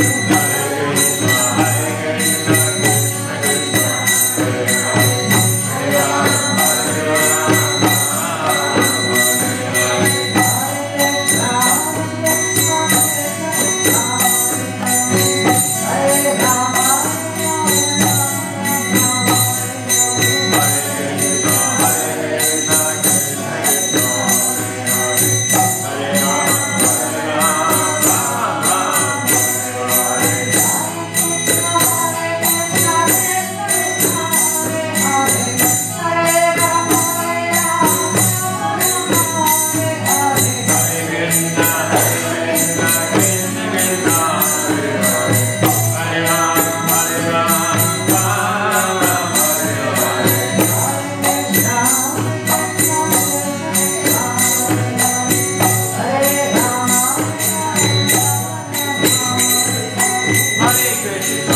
Hare Vicente.